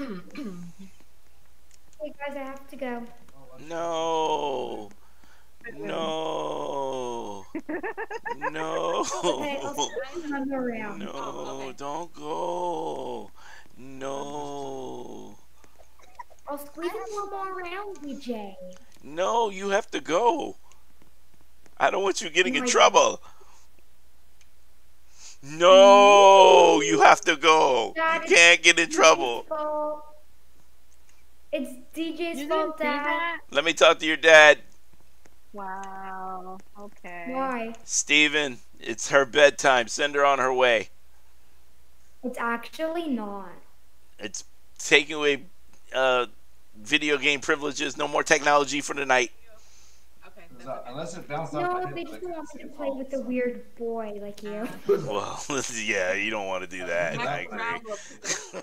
Hey guys, I have to go. No. No. No. Okay, I'll see you another. No, don't go. No. I'll squeeze in one more round, DJ. No, you have to go. I don't want you getting in my trouble. No, you have to go. Dad, You can't get in DJ's trouble. fault. It's DJ's You fault, Dad. Let me talk to your dad. Wow. Okay. Why? Steven, it's her bedtime. Send her on her way. It's actually not. It's taking away uh, video game privileges. No more technology for the night. Okay. Is That's that- okay. Unless it bounced off No, my they just like, don't want me to play with a weird boy like you. Well, yeah, you don't want to do that. I agree. round, we'll-